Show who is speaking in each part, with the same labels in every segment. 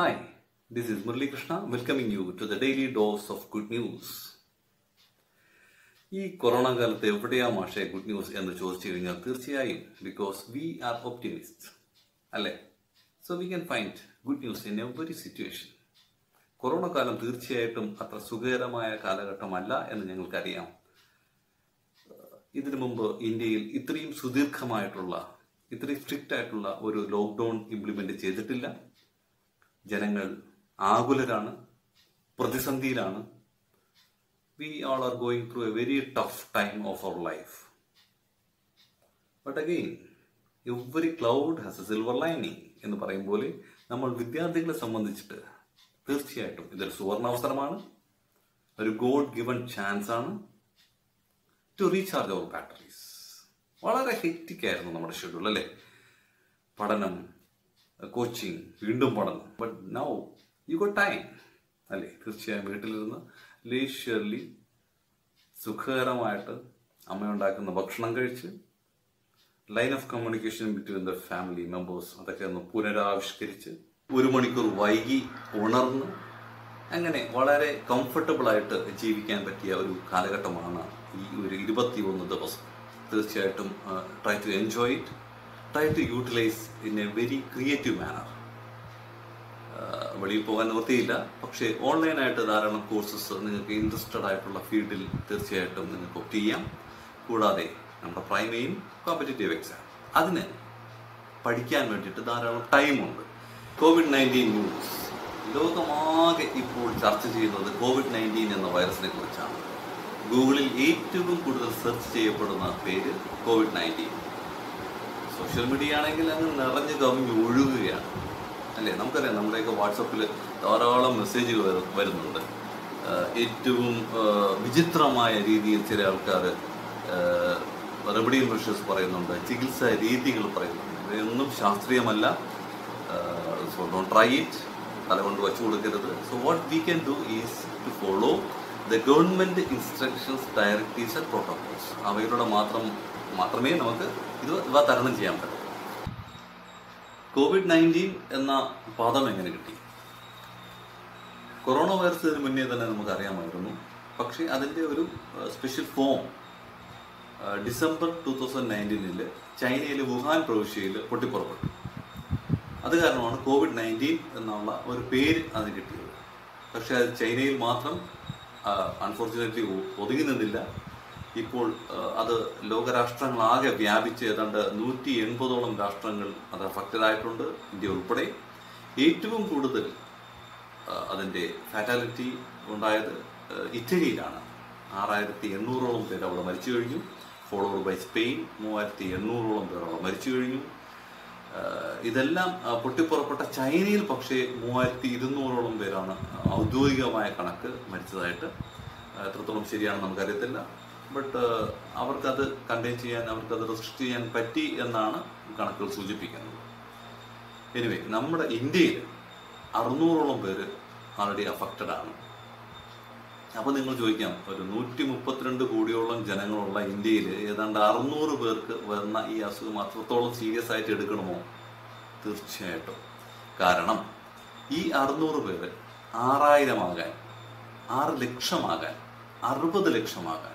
Speaker 1: Hi, this is Murli Krishna welcoming you to the daily dose of good news. ഈ corona കാലത്ത് എവിടെയാ മാഷെ good news എന്ന് ചോദിച്ചു കഴിഞ്ഞാൽ തീർച്ചയായും ബിക്കോസ് വി ആർ ഒപ്റ്റിമിസ്റ്റ് അല്ലേ? So we can find good news in every situation corona കാലം തീർച്ചയായിട്ടും അത്ര സുഖകരമായ കാലഘട്ടമല്ല എന്ന് ഞങ്ങൾക്കറിയാം. ഇതിനു മുമ്പ് ഇന്ത്യയിൽ ഇത്രയും സുദീർഘമായിട്ടുള്ള ഇത്രയും സ്ട്രിക്റ്റ് ആയിട്ടുള്ള ഒരു ലോക്ക്ഡൌൺ ഇംപ്ലിമെന്റ് ചെയ്തിട്ടില്ല. ജനങ്ങൾ ആകുലരാണ് പ്രതിസന്ധിയിലാണ്. We all are going through a very tough time of our life but again every cloud has a silver lining എന്ന് പറയും പോലെ നമ്മൾ വിദ്യാർത്ഥികളെ സംബന്ധിച്ചിട്ട് തീർച്ചയായിട്ടും ഇതൊരു സുവർണാവസരമാണ് ഒരു ഗോഡ് ഗിവൺ ചാൻസ് ആണ് ടു റീചാർജ് അവർ ബാറ്ററീസ് വളരെ ഹെക്റ്റിക് ആയിരുന്നു നമ്മുടെ ഷെഡ്യൂൾ അല്ലേ? പഠനം കോച്ചിങ് വീണ്ടും പഠനം. But now you go time അല്ലേ? തീർച്ചയായും വീട്ടിലിരുന്ന് ലേഷ്യർലി സുഖകരമായിട്ട് അമ്മയുണ്ടാക്കുന്ന ഭക്ഷണം കഴിച്ച് line of communication between the family members അതൊക്കെ ഒന്ന് പുനരാവിഷ്കരിച്ച് ഒരു മണിക്കൂർ വൈകി ഉണർന്ന് അങ്ങനെ വളരെ കംഫർട്ടബിൾ ആയിട്ട് ജീവിക്കാൻ പറ്റിയ ഒരു കാലഘട്ടമാണ് ഈ ഒരു ഇരുപത്തി ഒന്ന് ദിവസം. തീർച്ചയായിട്ടും try to enjoy it try to utilise in a very creative manner. വെളിയിൽ പോകാൻ നിവൃത്തിയില്ല. പക്ഷേ ഓൺലൈനായിട്ട് ധാരാളം കോഴ്സസ് നിങ്ങൾക്ക് ഇൻട്രസ്റ്റഡ് ആയിട്ടുള്ള ഫീൽഡിൽ തീർച്ചയായിട്ടും നിങ്ങൾക്ക് ഒപ്റ്റ് ചെയ്യാം. കൂടാതെ നമ്മുടെ പ്രൈമറിയും കോമ്പറ്റേറ്റീവ് എക്സാം. അതിന് പഠിക്കാൻ വേണ്ടിയിട്ട് ധാരാളം ടൈമുണ്ട്. കോവിഡ് നയന്റീൻ ന്യൂസ് ലോകമാകെ ഇപ്പോൾ ചർച്ച ചെയ്യുന്നത് കോവിഡ് നയന്റീൻ എന്ന വൈറസിനെ കുറിച്ചാണ്. ഗൂഗിളിൽ ഏറ്റവും കൂടുതൽ സെർച്ച് ചെയ്യപ്പെടുന്ന പേര് കോവിഡ് നയന്റീൻ. സോഷ്യൽ മീഡിയ ആണെങ്കിൽ അങ്ങ് നിറഞ്ഞു കവിഞ്ഞ് ഒഴുകുകയാണ്. അല്ലേ? നമുക്കറിയാം നമ്മുടെയൊക്കെ വാട്സപ്പിൽ ധാരാളം മെസ്സേജുകൾ വരുന്നുണ്ട്. ഏറ്റവും വിചിത്രമായ രീതിയിൽ ചില ആൾക്കാർ റെമഡിയൽ മെഷേഴ്സ് പറയുന്നുണ്ട് ചികിത്സാ രീതികൾ പറയുന്നുണ്ട്. ഇവയൊന്നും ശാസ്ത്രീയമല്ല. സോ ഡോൺ ട്രൈ ഇറ്റ് തല കൊണ്ട് വച്ചു കൊടുക്കരുത്. So what we can do is to follow the government instructions directives and protocols അവയിലൂടെ മാത്രം മാത്രമേ നമുക്ക് ഇത് ഇവ തരണം ചെയ്യാൻ പറ്റൂ. കോവിഡ് നയന്റീൻ എന്ന പദം എങ്ങനെ കിട്ടി? കൊറോണ വൈറസിന് മുന്നേ തന്നെ നമുക്ക് അറിയാമായിരുന്നു പക്ഷേ അതിന്റെ ഒരു special form December two thousand നയന്റീനിൽ ചൈനയിലെ വുഹാൻ പ്രവിശ്യയിൽ പൊട്ടിപ്പുറപ്പെട്ടു. അത് കാരണമാണ് കോവിഡ് നയന്റീൻ എന്നുള്ള ഒരു പേര് അതിന് കിട്ടിയത്. പക്ഷേ അത് ചൈനയിൽ മാത്രം അൺഫോർച്ചുനേറ്റ്ലി ഒതുങ്ങി നിന്നില്ല. ഇപ്പോൾ അത് ലോകരാഷ്ട്രങ്ങളാകെ വ്യാപിച്ച് ഏതാണ്ട് നൂറ്റി എൺപതോളം രാഷ്ട്രങ്ങൾ അത് അഫക്റ്റഡ് ആയിട്ടുണ്ട് ഇന്ത്യ ഉൾപ്പെടെ. ഏറ്റവും കൂടുതൽ അതിന്റെ ഫാറ്റാലിറ്റി ഉണ്ടായത് ഇറ്റലിയിലാണ്. ആറായിരത്തി എണ്ണൂറോളം പേർ അവിടെ മരിച്ചു കഴിഞ്ഞു. ഫോളോഡ് ബൈ സ്പെയിൻ മൂവായിരത്തി എണ്ണൂറോളം പേർ അവിടെ മരിച്ചു കഴിഞ്ഞു. ഇതെല്ലാം പൊട്ടിപ്പുറപ്പെട്ട ചൈനയിൽ പക്ഷേ മൂവായിരത്തി ഇരുന്നൂറോളം പേരാണ് ഔദ്യോഗികമായ കണക്ക് മരിച്ചതായിട്ട് എത്രത്തോളം ശരിയാണെന്ന് നമുക്കറിയത്തില്ല. ബട്ട് അവർക്കത് കണ്ടെയ്ൻ ചെയ്യാൻ അവർക്കത് റെസ്ട്രിക്ട് ചെയ്യാൻ പറ്റി എന്നാണ് കണക്കുകൾ സൂചിപ്പിക്കുന്നത്. എനിവേ നമ്മുടെ ഇന്ത്യയിൽ അറുന്നൂറോളം പേര് ആൾറെഡി അഫക്റ്റഡ് ആണ്. അപ്പോൾ നിങ്ങൾ ചോദിക്കാം ഒരു നൂറ്റി മുപ്പത്തിരണ്ട് കോടിയോളം ജനങ്ങളുള്ള ഇന്ത്യയിൽ ഏതാണ്ട് അറുന്നൂറ് പേർക്ക് വരുന്ന ഈ അസുഖം അത്രത്തോളം സീരിയസ് ആയിട്ട് എടുക്കണമോ? തീർച്ചയായിട്ടും. കാരണം ഈ അറുന്നൂറ് പേര് ആറായിരമാകാൻ ആറ് ലക്ഷമാകാൻ അറുപത് ലക്ഷമാകാൻ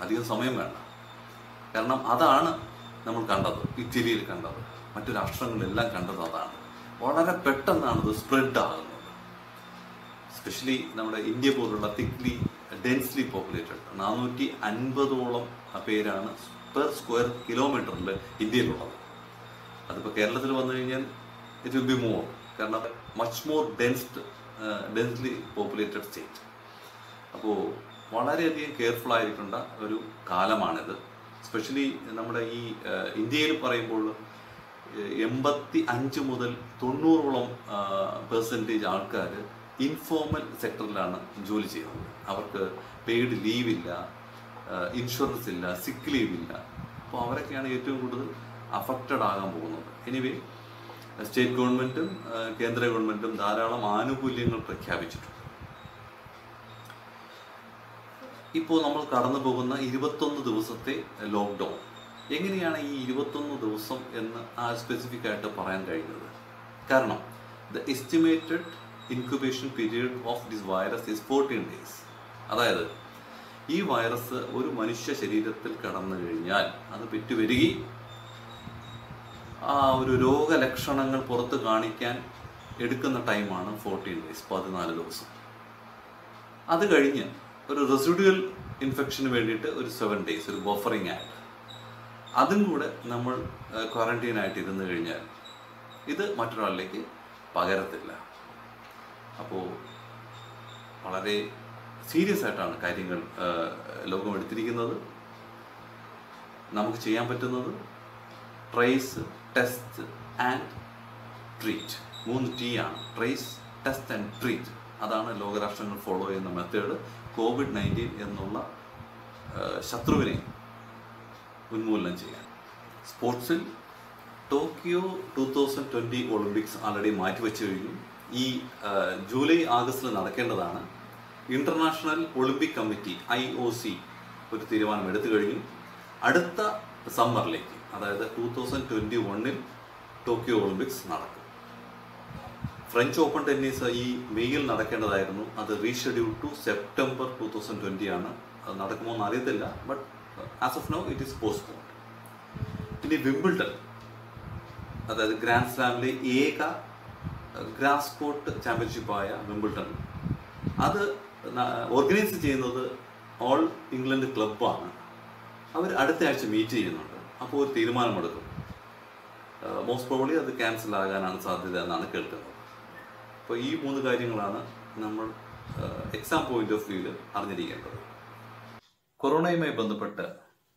Speaker 1: അധികം സമയം വേണ്ട. കാരണം അതാണ് നമ്മൾ കണ്ടത് ഇറ്റലിയിൽ കണ്ടത് മറ്റു രാഷ്ട്രങ്ങളിലെല്ലാം കണ്ടത് അതാണ്. വളരെ പെട്ടെന്നാണ് ഇത് സ്പ്രെഡ് ആകുന്നത്. സ്പെഷ്യലി നമ്മുടെ ഇന്ത്യ പോലുള്ള തിക്ലി ഡെൻസ്ലി പോപ്പുലേറ്റഡ് നാനൂറ്റി അൻപതോളം പേരാണ് പെർ സ്ക്വയർ കിലോമീറ്ററിൽ ഇന്ത്യയിലുള്ളത്. അതിപ്പോൾ കേരളത്തിൽ വന്നു കഴിഞ്ഞാൽ ഇറ്റ് വിൽ ബി മോർ കാരണം much more densed densely populated state അപ്പോൾ വളരെയധികം കെയർഫുൾ ആയിരിക്കേണ്ട ഒരു കാലമാണിത്. സ്പെഷ്യലി നമ്മുടെ ഈ ഇന്ത്യയിൽ പറയുമ്പോൾ എൺപത്തി അഞ്ച് മുതൽ തൊണ്ണൂറോളം പെർസെന്റേജ് ആൾക്കാർ ഇൻഫോർമൽ സെക്ടറിലാണ് ജോലി ചെയ്യുന്നത്. അവർക്ക് പെയ്ഡ് ഇല്ല ഇൻഷുറൻസ് ഇല്ല സിക്ക് ലീവ് ഇല്ല. അപ്പോൾ അവരൊക്കെയാണ് ഏറ്റവും കൂടുതൽ അഫക്റ്റഡ് ആകാൻ പോകുന്നത്. എനിവേ സ്റ്റേറ്റ് ഗവൺമെന്റും കേന്ദ്ര ഗവൺമെന്റും ധാരാളം ആനുകൂല്യങ്ങൾ പ്രഖ്യാപിച്ചിട്ടുണ്ട്. ഇപ്പോൾ നമ്മൾ കടന്നു പോകുന്ന ഇരുപത്തൊന്ന് ദിവസത്തെ ലോക്ക്ഡൗൺ എങ്ങനെയാണ് ഈ ഇരുപത്തൊന്ന് ദിവസം എന്ന് ആ സ്പെസിഫിക് ആയിട്ട് പറയാൻ കഴിയുന്നത്? കാരണം the estimated incubation period of this virus is fourteen days അതായത് ഈ വൈറസ് ഒരു മനുഷ്യ ശരീരത്തിൽ കടന്നു കഴിഞ്ഞാൽ അത് പെറ്റുവരികയും ആ ഒരു രോഗലക്ഷണങ്ങൾ പുറത്ത് കാണിക്കാൻ എടുക്കുന്ന ടൈമാണ് ഫോർട്ടീൻ ഡേയ്സ് പതിനാല് ദിവസം. അത് കഴിഞ്ഞ് ഒരു റെസിഡ്യൽ ഇൻഫെക്ഷന് വേണ്ടിയിട്ട് ഒരു സെവൻ ഡേയ്സ് ഒരു ബഫറിങ് ആയിട്ട് അതും കൂടെ നമ്മൾ ക്വാറന്റീൻ ആയിട്ട് ഇരുന്ന് കഴിഞ്ഞാൽ ഇത് മറ്റൊരാളിലേക്ക് പകരത്തില്ല. അപ്പോൾ വളരെ സീരിയസ് ആയിട്ടാണ് കാര്യങ്ങൾ ലോകം എടുത്തിരിക്കുന്നത് നമുക്ക് ചെയ്യാൻ പറ്റുന്നത് ട്രേസ് ടെസ്റ്റ് ആൻഡ് ട്രീറ്റ് മൂന്ന് ടി ആണ്. ട്രേസ് ടെസ്റ്റ് ആൻഡ് ട്രീറ്റ് അതാണ് ലോകരാഷ്ട്രങ്ങൾ ഫോളോ ചെയ്യുന്ന മെത്തേഡ് കോവിഡ് നയന്റീൻ എന്നുള്ള ശത്രുവിനെ ഉന്മൂലനം ചെയ്യാൻ. സ്പോർട്സിൽ Tokyo two thousand twenty Olympics already മാറ്റിവെച്ചു കഴിഞ്ഞു ഈ ജൂലൈ ആഗസ്റ്റിൽ നടക്കേണ്ടതാണ്. International Olympic Committee I O C ഒരു തീരുമാനം എടുത്തു കഴിഞ്ഞു. അടുത്ത സമ്മറിലേക്ക് അതായത് ടൂ തൗസൻഡ് ട്വന്റി വണ്ണിൽ ടോക്കിയോ ഒളിമ്പിക്സ് നടക്കും. ഫ്രഞ്ച് ഓപ്പൺ ടെന്നീസ് ഈ മെയ്യിൽ നടക്കേണ്ടതായിരുന്നു. അത് reschedule to September two thousand twenty ആണ് അത് നടക്കുമോ എന്ന് അറിയത്തില്ല but as of now it is postpone ഇനി വിംബിൾട്ടൺ അതായത് ഗ്രാൻഡ് സ്ലാമിലെ ഏക ഗ്രാസ് കോർട്ട് ചാമ്പ്യൻഷിപ്പായ വിംബിൾട്ടൺ അത് ഓർഗനൈസ് ചെയ്യുന്നത് ഓൾ ഇംഗ്ലണ്ട് ക്ലബ്ബാണ്. അവർ അടുത്ത ആഴ്ച മീറ്റ് ചെയ്യുന്നുണ്ട്. അപ്പോൾ ഒരു തീരുമാനമെടുക്കും. മോസ്റ്റ് പ്രോബ്ലി അത് ക്യാൻസൽ ആകാനാണ് സാധ്യത എന്നാണ് കേൾക്കുന്നത്. അപ്പോൾ ഈ മൂന്ന് കാര്യങ്ങളാണ് നമ്മൾ എക്സാം പോയിന്റ് ഓഫ് വ്യൂവിൽ അറിഞ്ഞിരിക്കേണ്ടത്. കൊറോണയുമായി ബന്ധപ്പെട്ട്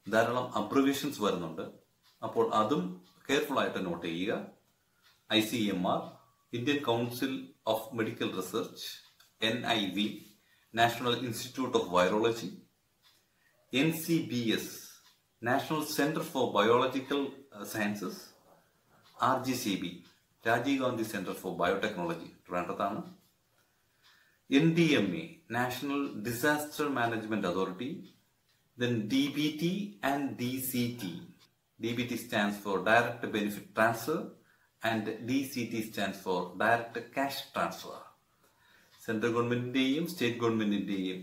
Speaker 1: ധാരാളം അബ്രിവേഷൻസ് വരുന്നുണ്ട്. അപ്പോൾ അതും കെയർഫുൾ ആയിട്ട് നോട്ട് ചെയ്യുക. I C M R Indian council of medical research N I V national institute of virology N C B S national centre for biological sciences R G C B Rajiv Gandhi centre for biotechnology ട്രിവാൻഡ്രത്താണ് N D M A national disaster management authority then DBT and DCT. DBT stands for Direct Benefit Transfer and DCT stands for Direct cash transfer central ഗവൺമെന്റിന്റെയും state ഗവൺമെന്റിന്റെയും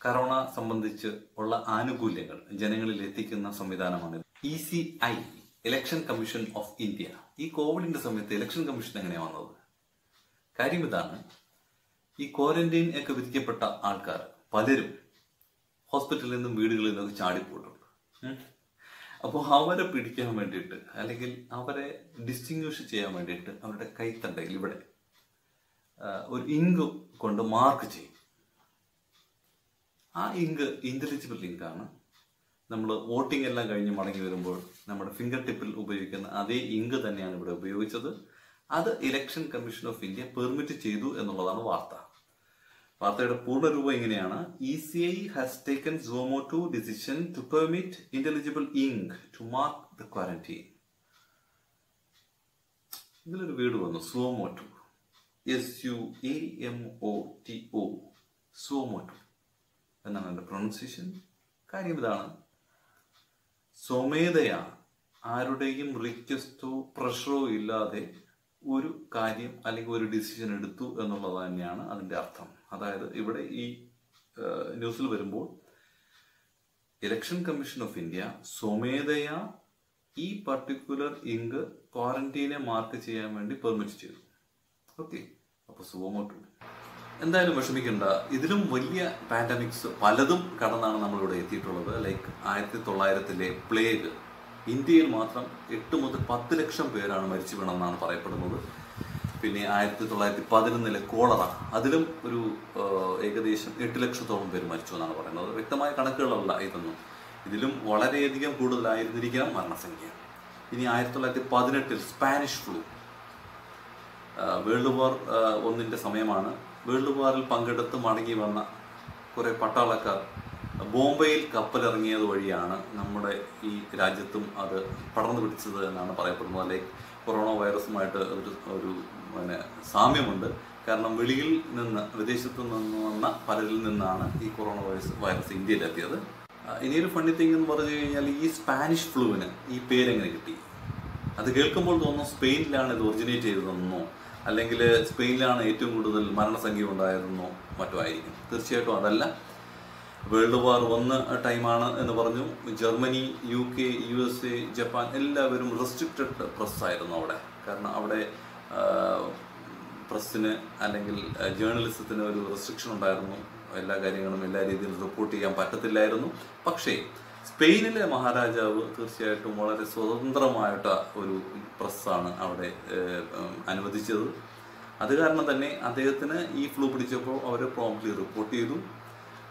Speaker 1: corona സംബന്ധിച്ച് ഉള്ള ആനുകൂല്യങ്ങൾ ജനങ്ങളിൽ എത്തിക്കുന്ന സംവിധാനമാണ് E C I Election Commission of India ഈ കോവിഡിന്റെ സമയത്ത് ഇലക്ഷൻ കമ്മീഷൻ എങ്ങനെയാണ് വന്നത്? കാര്യം ഇതാണ് ഈ ക്വാറന്റൈൻ ഒക്കെ വിധിക്കപ്പെട്ട ആൾക്കാർ പലരും ഹോസ്പിറ്റലിൽ നിന്നും വീടുകളിൽ നിന്നൊക്കെ ചാടിപ്പോയിട്ടുണ്ട്. അപ്പോൾ അവരെ പിടിക്കാൻ വേണ്ടിയിട്ട് അല്ലെങ്കിൽ അവരെ ഡിസ്റ്റിങ്വിഷ് ചെയ്യാൻ വേണ്ടിയിട്ട് അവരുടെ കൈത്തണ്ടയിൽ ഇവിടെ ഒരു ഇങ്ക് കൊണ്ട് മാർക്ക് ചെയ്യും. ആ ഇങ്ക് ഇന്റലിജിബിൾ ഇങ്കാണ് നമ്മൾ വോട്ടിംഗ് എല്ലാം കഴിഞ്ഞ് മടങ്ങി വരുമ്പോൾ നമ്മുടെ ഫിംഗർ ടിപ്പിൽ ഉപയോഗിക്കുന്ന അതേ ഇങ്ക് തന്നെയാണ് ഇവിടെ ഉപയോഗിച്ചത്. അത് Election Commission of India permit ചെയ്തു എന്നുള്ളതാണ് വാർത്ത. വാർത്തയുടെ പൂർണരൂപം ഇങ്ങനെയാണ്. E C I has taken suo motu decision to permit intelligible ink to mark the quarantine ഇതിലൊരു വീട് വന്നു. Suo motu S U A M O T O suo motu എന്നാണ് എന്റെ പ്രൊണൗൺസിയേഷൻ കാര്യം ഇതാണ്. സ്വമേധയാ ആരുടെയും റിക്വസ്റ്റോ പ്രഷറോ ഇല്ലാതെ ഒരു കാര്യം അല്ലെങ്കിൽ ഒരു ഡിസിഷൻ എടുത്തു എന്നുള്ളത് തന്നെയാണ് അതിന്റെ അർത്ഥം. അതായത് ഇവിടെ ഈ ന്യൂസിൽ വരുമ്പോൾ ഇലക്ഷൻ കമ്മീഷൻ ഓഫ് ഇന്ത്യ സ്വമേധയാ ഈ പർട്ടിക്കുലർ ഇങ്ക് ക്വാറന്റീനെ മാർക്ക് ചെയ്യാൻ വേണ്ടി പെർമിറ്റ് ചെയ്തു. ഓക്കെ അപ്പോൾ സുഖമോട്ടു എന്തായാലും വിഷമിക്കണ്ട. ഇതിലും വലിയ പാൻഡമിക്സ് പലതും കടന്നാണ് നമ്മളിവിടെ എത്തിയിട്ടുള്ളത്. ലൈക്ക് ആയിരത്തി തൊള്ളായിരത്തിലെ പ്ലേഗ് ഇന്ത്യയിൽ മാത്രം എട്ട് മുതൽ പത്ത് ലക്ഷം പേരാണ് മരിച്ചു വീണമെന്നാണ് പറയപ്പെടുന്നത്. പിന്നെ ആയിരത്തി തൊള്ളായിരത്തി പതിനൊന്നിലെ കോളറ അതിലും ഒരു ഏകദേശം എട്ട് ലക്ഷത്തോളം പേര് മരിച്ചു എന്നാണ് പറയുന്നത്. വ്യക്തമായ കണക്കുകളല്ല ഇതൊന്നും. ഇതിലും വളരെയധികം കൂടുതലായിരുന്നിരിക്കാം മരണസംഖ്യ. ഇനി ആയിരത്തി തൊള്ളായിരത്തി പതിനെട്ടിൽ സ്പാനിഷ് ഫ്ലൂ. വേൾഡ് വാർ ഒന്നിന്റെ സമയമാണ്. വേൾഡ് വാറിൽ പങ്കെടുത്ത് മടങ്ങി വന്ന കുറേ പട്ടാളക്കാർ ബോംബെയിൽ കപ്പലിറങ്ങിയത് വഴിയാണ് നമ്മുടെ ഈ രാജ്യത്തും അത് പടർന്നു പിടിച്ചത് എന്നാണ് പറയപ്പെടുന്നത്. അല്ലെങ്കിൽ കൊറോണ വൈറസുമായിട്ട് ഒരു ഒരു പിന്നെ സാമ്യമുണ്ട്. കാരണം വെളിയിൽ നിന്ന് വിദേശത്ത് നിന്ന് വന്ന പലരിൽ നിന്നാണ് ഈ കൊറോണ വൈറസ് വൈറസ് ഇന്ത്യയിലെത്തിയത്. ഇനിയൊരു ഫണ്ണി തിങ് എന്ന് പറഞ്ഞു കഴിഞ്ഞാൽ ഈ സ്പാനിഷ് ഫ്ലൂവിന് ഈ പേരെങ്ങനെ കിട്ടി? അത് കേൾക്കുമ്പോൾ തോന്നുന്നു സ്പെയിനിലാണ് ഇത് ഒറിജിനേറ്റ് ചെയ്തതെന്നോ അല്ലെങ്കിൽ സ്പെയിനിലാണ് ഏറ്റവും കൂടുതൽ മരണസംഖ്യ ഉണ്ടായതെന്നോ മറ്റോ ആയിരിക്കും. തീർച്ചയായിട്ടും അതല്ല. വേൾഡ് വാർ ഒന്ന് ടൈമാണ് എന്ന് പറഞ്ഞു. Germany U K U S A Japan എല്ലാവരും റെസ്ട്രിക്റ്റഡ് പ്രസ്സായിരുന്നു അവിടെ. കാരണം അവിടെ പ്രസ്സിന് അല്ലെങ്കിൽ ജേർണലിസത്തിന് ഒരു റെസ്ട്രിക്ഷൻ ഉണ്ടായിരുന്നു. എല്ലാ കാര്യങ്ങളും എല്ലാ രീതിയിലും റിപ്പോർട്ട് ചെയ്യാൻ പറ്റത്തില്ലായിരുന്നു. പക്ഷേ സ്പെയിനിലെ മഹാരാജാവ് തീർച്ചയായിട്ടും വളരെ സ്വതന്ത്രമായിട്ട് ഒരു പ്രസ്സാണ് അവിടെ അനുവദിച്ചത്. അത് കാരണം തന്നെ അദ്ദേഹത്തിന് ഈ ഫ്ലൂ പിടിച്ചപ്പോൾ അവർ പ്രോംപ്റ്റ്ലി റിപ്പോർട്ട് ചെയ്തു.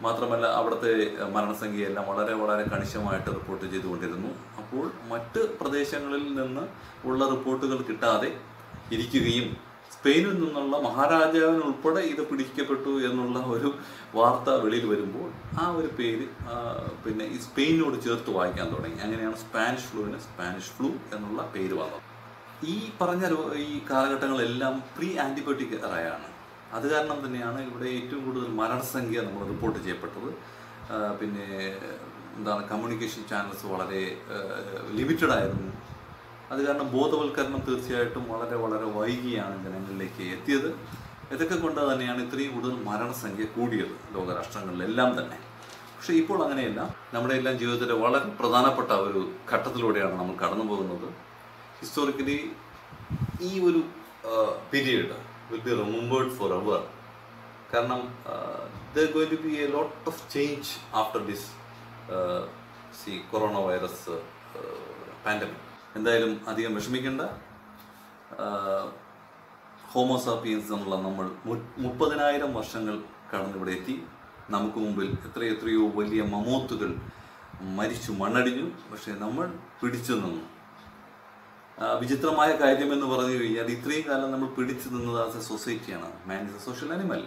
Speaker 1: മാത്രമല്ല അവിടുത്തെ മരണസംഖ്യയെല്ലാം വളരെ വളരെ കണിശമായിട്ട് റിപ്പോർട്ട് ചെയ്തുകൊണ്ടിരുന്നു. അപ്പോൾ മറ്റ് പ്രദേശങ്ങളിൽ നിന്ന് ഉള്ള റിപ്പോർട്ടുകൾ കിട്ടാതെ ഇരിക്കുകയും സ്പെയിനിൽ നിന്നുള്ള മഹാരാജാവിന് ഉൾപ്പെടെ ഇത് പിടിക്കപ്പെട്ടു എന്നുള്ള ഒരു വാർത്ത വെളിയിൽ വരുമ്പോൾ ആ ഒരു പേര് പിന്നെ ഈ സ്പെയിനോട് ചേർത്ത് വായിക്കാൻ തുടങ്ങി. അങ്ങനെയാണ് സ്പാനിഷ് ഫ്ലൂവിന് സ്പാനിഷ് ഫ്ലൂ എന്നുള്ള പേര് വന്നത്. ഈ പറഞ്ഞ ഈ കാലഘട്ടങ്ങളെല്ലാം പ്രീ ആന്റിബയോട്ടിക് എറയാണ് അത് കാരണം തന്നെയാണ് ഇവിടെ ഏറ്റവും കൂടുതൽ മരണസംഖ്യ നമ്മൾ റിപ്പോർട്ട് ചെയ്യപ്പെട്ടത്. പിന്നെ എന്താണ് കമ്മ്യൂണിക്കേഷൻ ചാനൽസ് വളരെ ലിമിറ്റഡ് ആയിരുന്നു. അത് കാരണം ബോധവൽക്കരണം തീർച്ചയായിട്ടും വളരെ വളരെ വൈകിയാണ് ജനങ്ങളിലേക്ക് എത്തിയത്. ഇതൊക്കെ കൊണ്ട് തന്നെയാണ് ഇത്രയും കൂടുതൽ മരണസംഖ്യ കൂടിയത് ലോകരാഷ്ട്രങ്ങളിലെല്ലാം തന്നെ. പക്ഷേ ഇപ്പോൾ അങ്ങനെയല്ല. നമ്മുടെ എല്ലാം ജീവിതത്തിലെ വളരെ പ്രധാനപ്പെട്ട ഒരു ഘട്ടത്തിലൂടെയാണ് നമ്മൾ കടന്നു പോകുന്നത് ഹിസ്റ്റോറിക്കലി ഈ ഒരു period be remembered forever കാരണം there going to be a lot of change after this C corona virus pandemic എന്തായാലും അധികം വിഷമിക്കേണ്ട. ഹോമോസാപ്പിയൻസ് എന്നുള്ള നമ്മൾ മുപ്പതിനായിരം വർഷങ്ങൾ കടന്നിവിടെ എത്തി. നമുക്ക് മുമ്പിൽ എത്രയെത്രയോ വലിയ മമോത്തുകൾ മരിച്ചു മണ്ണടിഞ്ഞു. പക്ഷേ നമ്മൾ പിടിച്ചു നിന്നു. വിചിത്രമായ കാര്യം എന്ന് പറഞ്ഞു കഴിഞ്ഞാൽ ഇത്രയും കാലം നമ്മൾ പിടിച്ചു നിന്നത് as a സൊസൈറ്റിയാണ് man is a social animal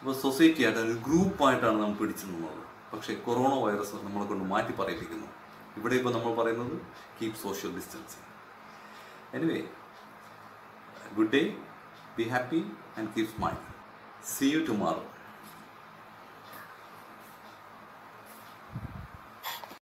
Speaker 1: അപ്പോൾ സൊസൈറ്റി ആയിട്ട് ഒരു ഗ്രൂപ്പായിട്ടാണ് നമ്മൾ പിടിച്ചു നിന്നത്. പക്ഷേ കൊറോണ വൈറസ് നമ്മളെ കൊണ്ട് മാറ്റി പറയിപ്പിക്കുന്നു. ഇവിടെ ഇപ്പോൾ നമ്മൾ പറയുന്നത് keep social distance anyway good day be happy and keep smile see you tomorrow